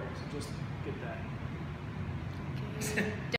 for it. Just get that. Okay.